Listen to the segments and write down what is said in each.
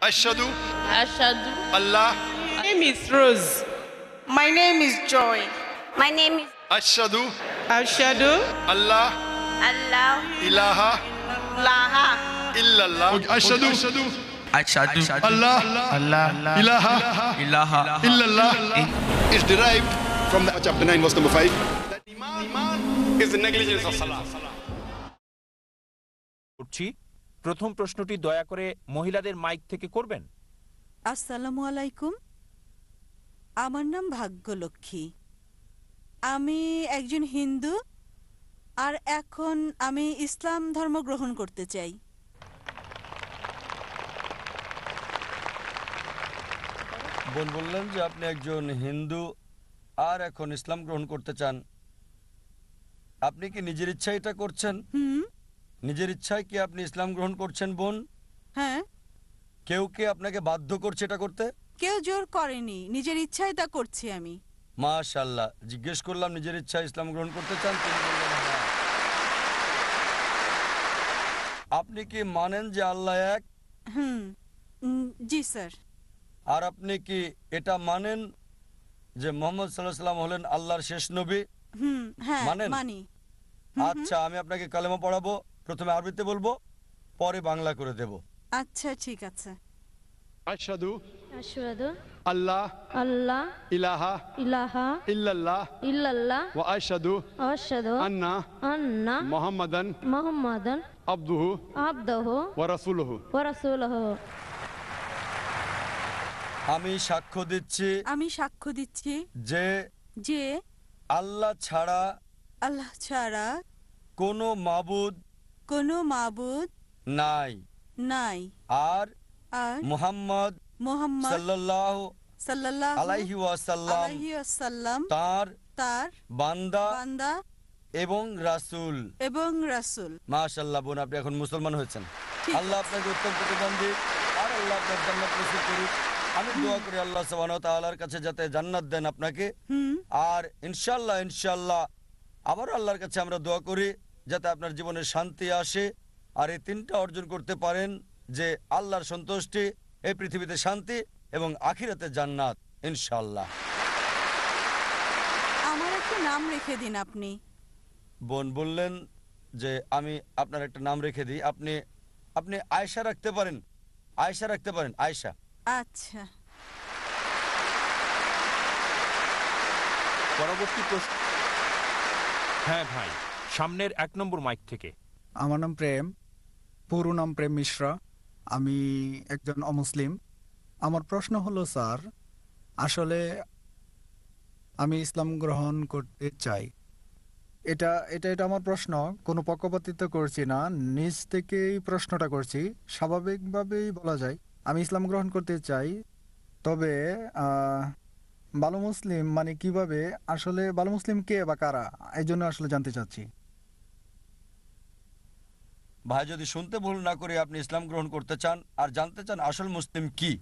Ashadu. Ashadu. Allah. My name is Rose. My name is Joy. My name is Ashadu. Ashadu. Allah. Allah. ilaha. Laha. illallah. Ashadu. Ashadu. Allah. Allah. Ilaha. Ilaha. Illallah. Eh. Is derived from the chapter 9 verse number 5 that iman is the negligence of salah. প্রথম প্রশ্নটি দয়া করে মহিলাদের mic থেকে করবেন। আসসালামু আলাইকুম। আমার নাম ভাগ্যলক্ষ্মী। আমি একজন হিন্দু আর এখন আমি ইসলাম ধর্ম গ্রহণ করতে চাই। বোন বললেন যে আপনি একজন হিন্দু আর এখন ইসলাম গ্রহণ করতে চান। আপনি কি নিজের ইচ্ছা এটা করছেন? হুম। নিজের ইচ্ছায় কি আপনি ইসলাম গ্রহণ করছেন বোন? হ্যাঁ। কেউ কে আপনাকে বাধ্য করছে এটা করতে? কেউ জোর করেনি। নিজের ইচ্ছায় তা করছি আমি। মাশাল্লাহ জিজ্ঞেস করলাম নিজের ইচ্ছায় ইসলাম গ্রহণ করতে চান? হ্যাঁ। আপনি কি মানেন যে আল্লাহ এক? হুম। জি স্যার। আর আপনি কি এটা মানেন যে মোহাম্মদ সাল্লাহ সাল্লাম হলেন আল্লাহর শেষ নবী? হুম হ্যাঁ মানেন? মানি। আচ্ছা আমি আপনাকে কালেমা পড়াবো। প্রথমে আরবিতে বলব পরে বাংলা করে দেব। আচ্ছা ঠিক আছে। আশাদু আশাদু আল্লাহ। আল্লাহ। ইলাহা। ইলাহা। ইল্লাল্লাহ। ইল্লাল্লাহ। ওয়া আশাদু আশাদু আন্না। আন্না। মুহাম্মাদান। মুহাম্মাদান। আব্দুহু। আব্দুহু। ওয়া রাসূলুহু। ওয়া রাসূলুহু। আমি সাক্ষ্য দিচ্ছি আমি সাক্ষ্য দিচ্ছি যে যে আল্লাহ ছাড়া আল্লাহ ছাড়া কোন মাবুদ কোনো মাবুদ? নাই। নাই। আর আর? মুহাম্মদ মোহাম্মদ সাল্লাহ সাল্লাল্লাহু আলাইহি ওয়াসাল্লাম আলাইহি ওয়াসাল্লাম তার তার বান্দা বান্দা এবং রাসূল। এবং রাসূল। মাশাআল্লাহ বোন আপনি এখন মুসলমান হয়েছেন। আল্লাহ আপনাকে উত্তম প্রতিবন্ধী আর আল্লাহ আপনার জান্নাত নসিব করুক। আমি দোয়া করি আল্লাহ সুবহানাহু ওয়া তাআলার কাছে যাতে জান্নাত দেন আপনাকে। আর ইনশাল্লাহ ইনশাল্লাহ আবার আল্লাহর কাছে আমরা দোয়া করি। যাতে আপনার জীবনে শান্তি আসে। আর এই তিনটা অর্জন করতে পারেন যে আল্লাহর সন্তুষ্টি এই পৃথিবীতে শান্তি এবং আখিরাতে জান্নাত ইনশাল্লাহ আমার একটা নাম রেখে দিন আপনি। বোন বললেন যে আমি আপনার একটা নাম রেখে দিই। আপনি আপনি আয়সা রাখতে পারেন। আয়সা রাখতে পারেন আয়সা আচ্ছা। পরবর্তী প্রশ্ন হ্যাঁ ভাই। সামনের এক নম্বর মাইক থেকে। আমার নাম প্রেম, পুরো নাম প্রেম মিশ্রা। আমি একজন অমুসলিম। আমার প্রশ্ন হলো, স্যার, আসলে আমি ইসলাম গ্রহণ করতে চাই। এটা এটা এটা আমার প্রশ্ন। কোনো পক্ষপাতিত্ব করছি না। নিজ থেকেই প্রশ্নটা করছি। স্বাভাবিকভাবেই বলা যায়, আমি ইসলাম গ্রহণ করতে চাই। তবে ভালো মুসলিম মানে কীভাবে? আসলে ভালো মুসলিম কে বা কারা? এই জন্য আসলে জানতে চাচ্ছি। ভাই যদি শুনতে ভুল না করে আপনি ইসলাম গ্রহণ করতে চান আর জানতে চান আসল মুসলিম কি?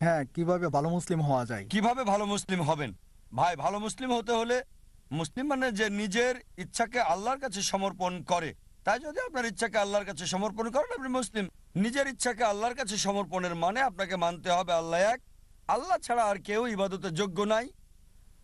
হ্যাঁ কীভাবে ভালো মুসলিম হওয়া যায়? কীভাবে ভালো মুসলিম হবেন? ভাই ভালো মুসলিম হতে হলে মুসলিম মানে যে নিজের ইচ্ছাকে আল্লাহর কাছে সমর্পণ করে। তাই যদি আপনার ইচ্ছাকে আল্লাহর কাছে সমর্পণ করেন আপনি মুসলিম। নিজের ইচ্ছাকে আল্লাহর কাছে সমর্পণের মানে আপনাকে মানতে হবে আল্লাহ এক। আল্লাহ ছাড়া আর কেউ ইবাদতের যোগ্য নাই।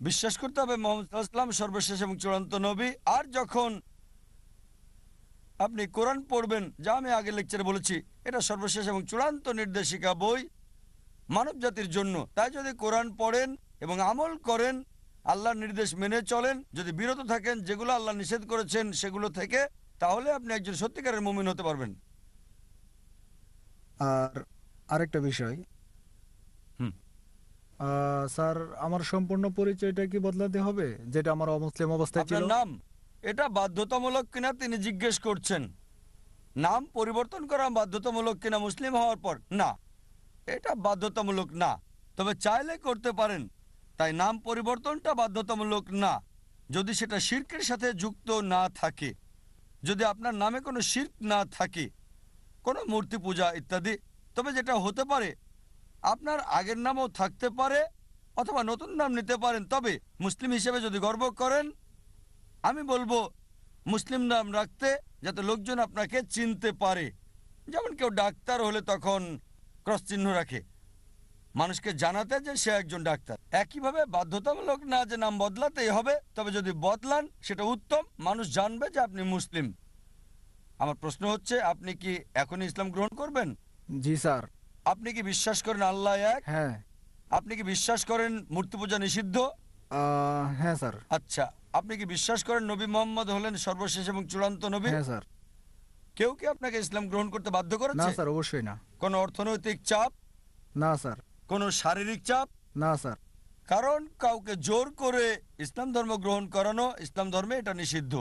বিশ্বাস করতে হবে মোহাম্মদ ইসলাম সর্বশেষ এবং চূড়ান্ত নবী। আর যখন আপনি কোরআন পড়বেন যা আমি আগে লেকচারে বলেছি। এটা সর্বশেষ এবং চূড়ান্ত নির্দেশিকা বই মানব জাতির জন্য। তাই যদি কোরআন পড়েন এবং আমল করেন আল্লাহর নির্দেশ মেনে চলেন যদি বিরত থাকেন যেগুলো আল্লাহ নিষেধ করেছেন সেগুলো থেকে তাহলে আপনি একজন সত্যিকারের মুমিন হতে পারবেন। আর আরেকটা বিষয়। স্যার আমার সম্পূর্ণ পরিচয়টা কি বদলাতে হবে? যেটা আমার অমুসলিম অবস্থায় ছিল? নাম? এটা বাধ্যতামূলক কিনা তিনি জিজ্ঞেস করছেন। নাম পরিবর্তন করা বাধ্যতামূলক কিনা মুসলিম হওয়ার পর? না। এটা বাধ্যতামূলক না। তবে চাইলে করতে পারেন। তাই নাম পরিবর্তনটা বাধ্যতামূলক না। যদি সেটা শির্কের সাথে যুক্ত না থাকে। যদি আপনার নামে কোনো শির্ক না থাকে, কোনো মূর্তি পূজা ইত্যাদি, তবে যেটা হতে পারে, আপনার আগের নামও থাকতে পারে অথবা নতুন নাম নিতে পারেন। তবে মুসলিম হিসেবে যদি গর্ব করেন আমি বলব মুসলিম নাম রাখতে যাতে লোকজন আপনাকে চিনতে পারে। যেমন কেউ ডাক্তার হলে তখন ক্রস চিহ্ন রাখে। মানুষকে জানাতে যে সে একজন ডাক্তার। একইভাবে বাধ্যতামূলক না যে নাম বদলাতেই হবে তবে যদি বদলান সেটা উত্তম। মানুষ জানবে যে আপনি মুসলিম। আমার প্রশ্ন হচ্ছে আপনি কি এখন ইসলাম গ্রহণ করবেন? জি স্যার। আপনি কি বিশ্বাস করেন আল্লাহ এক? হ্যাঁ। আপনি কি বিশ্বাস করেন মূর্তি পূজা নিষিদ্ধ হ্যাঁ স্যার। আচ্ছা। আপনি কি বিশ্বাস করেন নবী মোহাম্মদ হলেন সর্বশেষ এবং চূড়ান্ত নবী? হ্যাঁ স্যার। কেউ কি আপনাকে ইসলাম গ্রহণ করতে বাধ্য না করেছে স্যার অবশ্যই না। কোন অর্থনৈতিক চাপ? না স্যার। কোন শারীরিক চাপ? না স্যার। কারণ কাউকে জোর করে ইসলাম ধর্ম গ্রহণ করানো ইসলাম ধর্মে এটা নিষিদ্ধ।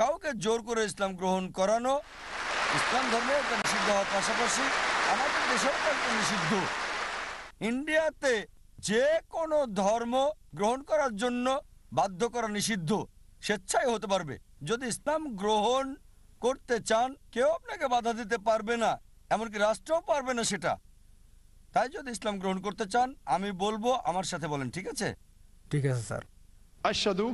কাউকে জোর করে ইসলাম গ্রহণ করানো ইসলাম ধর্মে এটা নিষিদ্ধ হওয়ার পাশাপাশি আমাদের দেশেও এটা নিষিদ্ধ। ইন্ডিয়াতে যে কোনো ধর্ম গ্রহণ করার জন্য বাধ্য করা নিষিদ্ধ স্বেচ্ছায় হতে পারবে। যদি ইসলাম গ্রহণ করতে চান কেউ আপনাকে বাধা দিতে পারবে না এমনকি রাষ্ট্রও পারবে না সেটা। তাই যদি ইসলাম গ্রহণ করতে চান আমি বলব আমার সাথে বলেন ঠিক আছে? ঠিক আছে স্যার। আশাদু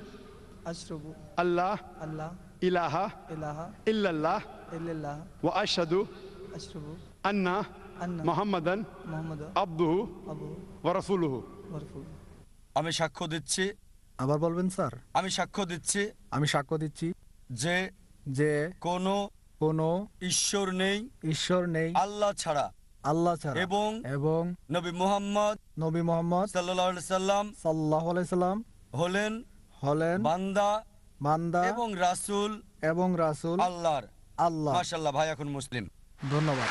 আশরবু আল্লাহ আল্লাহ ইলাহা ইলাহা ইল্লাল্লাহ ইল্লাল্লাহ ওয়া আশহাদু আশরবু আন্না আন্না মুহাম্মাদান মুহাম্মাদান আবদুহু আবু ওয়া রাসূলুহু। আমি সাক্ষ্য দিচ্ছি আবার বলবেন স্যার? আমি সাক্ষ্য দিচ্ছি। আমি সাক্ষ্য দিচ্ছি যে যে কোনো কোনো ঈশ্বর নেই ঈশ্বর নেই আল্লাহ ছাড়া। আল্লাহ ছাড়া। এবং এবং নবী মুহাম্মদ নবী মোহাম্মদ সাল্লাহ সাল্লাম সাল্লাহ সাল্লাম হলেন হলেন বান্দা বান্দা এবং রাসূল এবং রাসূল আল্লাহর। আল্লাহ। মাশাল্লাহ ভাই এখন মুসলিম। ধন্যবাদ।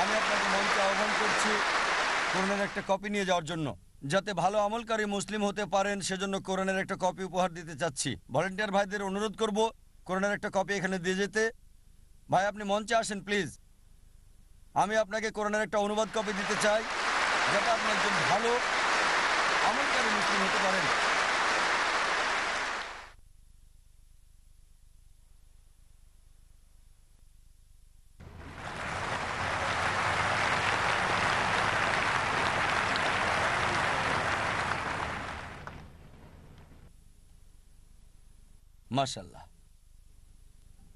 আমি আপনাকে মঞ্চে আহ্বান করছি কোরআনের একটা কপি নিয়ে যাওয়ার জন্য। যাতে ভালো আমলকারী মুসলিম হতে পারেন, সেজন্য কোরআনের একটা কপি উপহার দিতে চাচ্ছি। ভলেন্টিয়ার ভাইদের অনুরোধ করব কোরআনের একটা কপি এখানে দিয়ে যেতে। ভাই, আপনি মঞ্চে আসেন, প্লিজ। আমি আপনাকে কোরআনের একটা অনুবাদ কপি দিতে চাই, যাতে আপনি একজন ভালো আমলকারী মুসলিম হতে পারেন। মাশাল্লাহ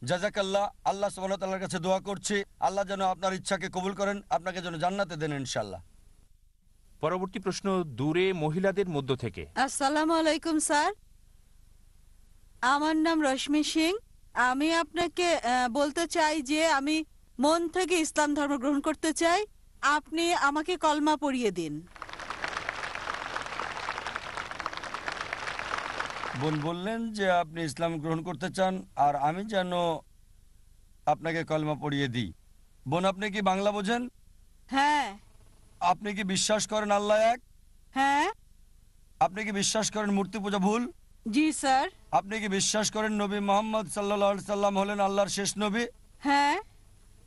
জাজাকাল্লাহ আল্লাহ সুবহানাহু ওয়া তাআলার কাছে দোয়া করছি আল্লাহ যেন আপনার ইচ্ছাকে কবুল করেন আপনাকে যেন জান্নাতে দেন ইনশাল্লাহ পরবর্তী প্রশ্ন দূরে মহিলাদের মধ্য থেকে। আসসালামু আলাইকুম স্যার। আমার নাম রশ্মি সিং। আমি আপনাকে বলতে চাই যে আমি মন থেকে ইসলাম ধর্ম গ্রহণ করতে চাই। আপনি আমাকে কলমা পড়িয়ে দিন। বোন বললেন যে আপনি ইসলাম গ্রহণ করতে চান আর আমি যেন আপনাকে কলমা পড়িয়ে দিই। বোন আপনি কি বাংলা বোঝেন? হ্যাঁ। আপনি কি বিশ্বাস করেন আল্লাহ এক? হ্যাঁ। আপনি কি বিশ্বাস করেন মূর্তি পূজা ভুল? জি স্যার। আপনি কি বিশ্বাস করেন নবী মোহাম্মদ সাল্লাহ সাল্লাম হলেন আল্লাহর শেষ নবী? হ্যাঁ।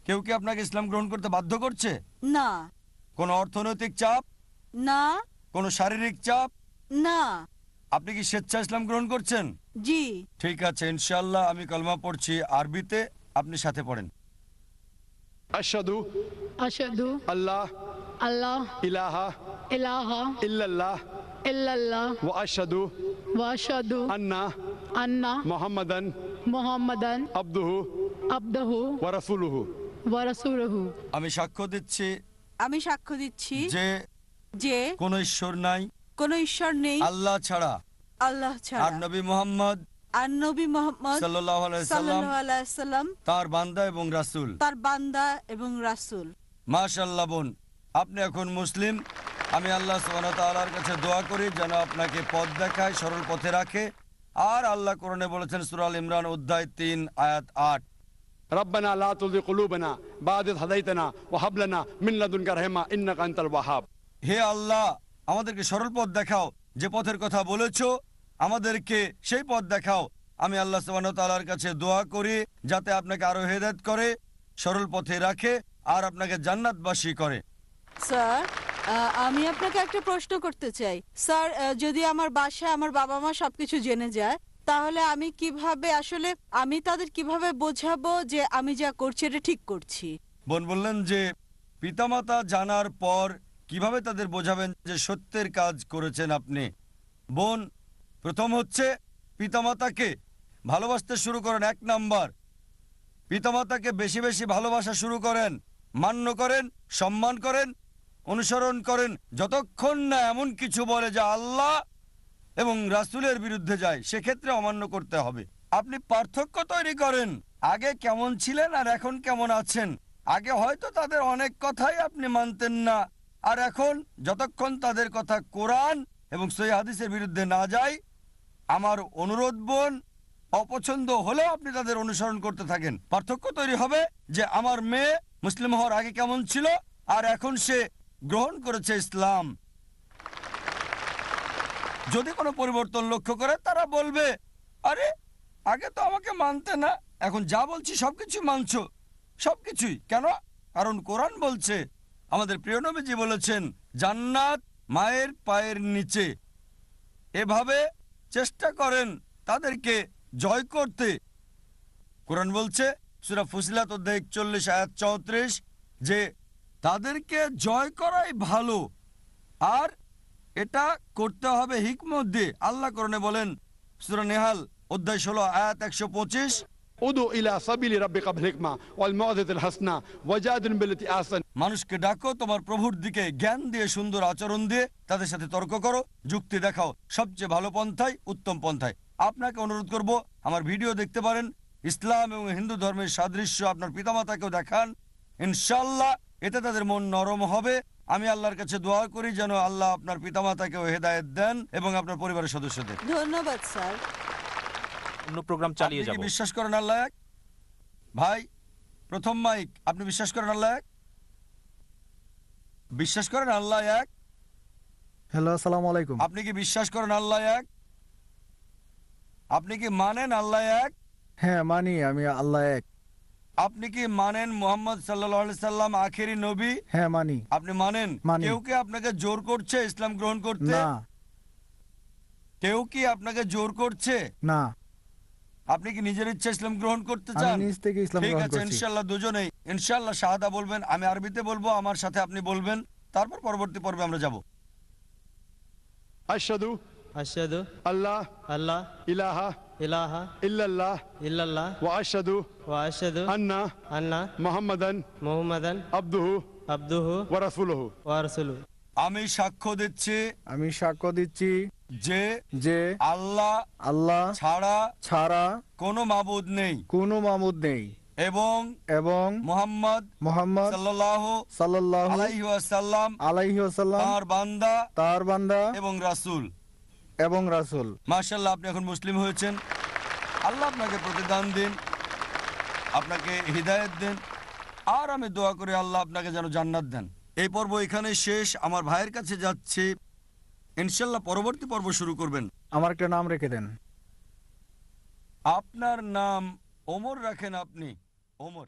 কেউ কি আপনাকে ইসলাম গ্রহণ করতে বাধ্য করছে? না। কোনো অর্থনৈতিক চাপ? না। কোনো শারীরিক চাপ? না। আপনি কি স্বেচ্ছা ইসলাম গ্রহণ করছেন? জি। ঠিক আছে ইনশাল্লাহ আমি কলমা পড়ছি আরবিতে আপনি সাথে পড়েন। আশাদু আশাদু আল্লাহ আল্লাহ ইলাহা ইলাহা ইল্লাল্লাহ ইল্লাল্লাহ ওয়া আশাদু ওয়া আশাদু আন্না আন্না মুহাম্মাদান মুহাম্মাদান ওয়া রাসূলুহু। ওয়া রাসূলুহু। আমি সাক্ষ্য দিচ্ছি আমি সাক্ষ্য দিচ্ছি যে যে কোন ঈশ্বর নাই কোন ঈশ্বর নেই। আল্লাহ ছাড়া আল্লাহ ছাড়া আর নবী মোহাম্মদ আর নবী মোহাম্মদ সাল্লাহ সাল্লাম সাল্লাল্লাহু আলাইহি সাল্লাম তার বান্দা এবং রাসূল তার বান্দা এবং রাসূল মাশাল্লাহ বোন আপনি এখন মুসলিম আমি আল্লাহ সুবহানাহু ওয়া তাআলার কাছে দোয়া করি যেন আপনাকে পথ দেখায় সরল পথে রাখে আর আল্লাহ কোরআনে বলেছেন সূরা আল ইমরান অধ্যায় তিন আয়াত আট ربنا لا تزغ قلوبنا بعد إذ هديتنا وهب لنا من لدنك رحمة إنك أنت الوهاب হে আল্লাহ আমাদেরকে সরল পথ দেখাও যে পথের কথা বলেছো আমাদেরকে সেই পথ দেখাও। আমি আল্লাহ সুবহানাহু কাছে দোয়া করি যাতে আপনাকে আরও হেদায়ত করে সরল পথে রাখে আর আপনাকে জান্নাতবাসী করে। স্যার আমি আপনাকে একটা প্রশ্ন করতে চাই। স্যার যদি আমার বাসায় আমার বাবা মা সবকিছু জেনে যায় তাহলে আমি কীভাবে আসলে আমি তাদের কীভাবে বোঝাবো যে আমি যা করছি এটা ঠিক করছি? বোন বললেন যে পিতামাতা জানার পর কীভাবে তাদের বোঝাবেন যে সত্যের কাজ করেছেন আপনি? বোন প্রথম হচ্ছে পিতামাতাকে ভালোবাসতে শুরু করেন, এক নাম্বার। পিতামাতাকে বেশি বেশি ভালোবাসা শুরু করেন, মান্য করেন, সম্মান করেন, অনুসরণ করেন, যতক্ষণ না এমন কিছু বলে যা আল্লাহ এবং রাসুলের বিরুদ্ধে যায়, সেক্ষেত্রে অমান্য করতে হবে। আপনি পার্থক্য তৈরি করেন, আগে কেমন ছিলেন আর এখন কেমন আছেন। আগে হয়তো তাদের অনেক কথাই আপনি মানতেন না, আর এখন যতক্ষণ তাদের কথা কোরআন এবং সই বিরুদ্ধে না যায় আমার অনুরোধ বোন, অপছন্দ হলেও আপনি তাদের অনুসরণ করতে থাকেন। পার্থক্য তৈরি হবে যে আমার মেয়ে মুসলিম হওয়ার আগে কেমন ছিল, আর এখন সে গ্রহণ করেছে ইসলাম। যদি কোনো পরিবর্তন লক্ষ্য করে, তারা বলবে, আরে, আগে তো আমাকে মানতে না, এখন যা বলছি সবকিছু মানছ। সবকিছুই। কেন? কারণ কোরআন বলছে, আমাদের প্রিয় নবীজি বলেছেন, জান্নাত মায়ের পায়ের নিচে। এভাবে চেষ্টা করেন তাদেরকে জয় করতে। কোরআন বলছে, সুরা ফুসিলাত অধ্যায় চল্লিশ আয়াত চৌত্রিশ, যে তাদেরকে জয় করাই ভালো, আর এটা করতে হবে হিকমত দিয়ে। আল্লাহ করণে বলেন, সুরা নেহাল অধ্যায় ষোলো, আয়াত একশো পঁচিশ উদু ইলা সাবিলি রাব্বিকা বিল হিকমা ওয়াল মুআযাতিল হাসনা ওয়াজাদিন বিল্লাতি আহসান। মানুষকে ডাকো তোমার প্রভুর দিকে জ্ঞান দিয়ে সুন্দর আচরণ দিয়ে তাদের সাথে তর্ক করো যুক্তি দেখাও। সবচেয়ে ভালো উত্তম আপনাকে অনুরোধ করব আমার ভিডিও দেখতে পারেন। ইসলাম এবং হিন্দু ধর্মের সাদৃশ্য আপনার পিতামাতাকেও দেখান। ইনশাআল্লাহ এতে তাদের মন নরম হবে। আমি আল্লাহর কাছে দোয়া করি যেন আল্লাহ আপনার পিতামাতাকেও হেদায়েত দেন এবং আপনার পরিবারের সদস্যদের। ধন্যবাদ স্যার। প্রোগ্রাম চালিয়ে আপনি যাব। কি বিশ্বাস করেন আল্লাহ ভাই প্রথম মাইক আপনি বিশ্বাস করেন আল্লাহ বিশ্বাস করেন আল্লাহ এক? হ্যালো আসসালামু আলাইকুম। আপনি কি বিশ্বাস করেন আল্লাহ এক? আপনি কি মানেন আল্লাহ এক? হ্যাঁ মানি আমি আল্লাহ এক। আপনি কি মানেন মোহাম্মদ সাল্লাহ সাল্লাম আখেরি নবী? হ্যাঁ মানি। আপনি মানেন? কেউ কি আপনাকে জোর করছে ইসলাম গ্রহণ করতে? না। কেউ কি আপনাকে জোর করছে? না। আপনি কি নিজের ইচ্ছা ইসলাম গ্রহণ করতে চান? নিজ থেকে ইসলাম ঠিক আছে ইনশাল্লাহ দুজনেই। ইনশাল্লাহ শাহাদা বলবেন আমি আরবিতে বলব আমার সাথে আপনি বলবেন তারপর পরবর্তী পর্বে আমরা যাব। আশহাদু আশহাদু আল্লাহ আল্লাহ ইলাহা ইলাহা ইল্লাল্লাহ ইল্লাল্লাহ ওয়া আশহাদু ওয়া আশহাদু আন্না আন্না মুহাম্মাদান মুহাম্মাদান আবদুহু আবদুহু ওয়া রাসূলুহু। ওয়া রাসূলুহু। আমি সাক্ষ্য দিচ্ছি। আমি সাক্ষ্য দিচ্ছি। যে যে আল্লাহ আল্লাহ ছাড়া ছাড়া কোনো মাবুদ নেই। কোনো মামুদ নেই। এবং এবং মোহাম্মদ মোহাম্মদ সাল্লাহ সাল্লাল্লাহু আলাইহি ওয়াসাল্লাম আলাইহি ওয়াসাল্লাম তার বান্দা তার বান্দা এবং রাসূল। এবং রাসূল। মাশাল্লাহ আপনি এখন মুসলিম হয়েছেন। আল্লাহ আপনাকে প্রতিদান দিন আপনাকে হৃদায়ত দেন। আর আমি দোয়া করি আল্লাহ আপনাকে যেন জান্নাত দেন। এই পর্ব এখানে শেষ। আমার ভাইয়ের কাছে যাচ্ছি। ইনশাল্লাহ পরবর্তী পর্ব শুরু করবেন। আমার একটা নাম রেখে দেন। আপনার নাম ওমর রাখেন আপনি। ওমর।